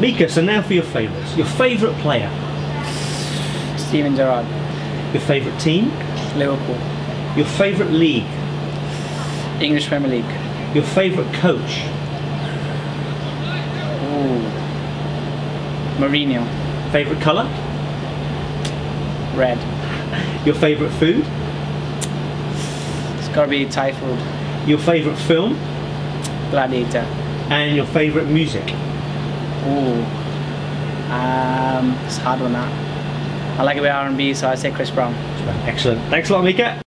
Mika, so now for your favourites. Your favourite player, Steven Gerrard, your favourite team, Liverpool, your favourite league, English Premier League. your favourite coach, Ooh. Mourinho, favourite colour, red. your favourite food, It's gotta be Thai food. your favourite film, Gladiator. and your favourite music. Ooh. Um, it's a hard one that. I like a bit R&B, so I say Chris Brown. Excellent. Thanks a lot, Mika.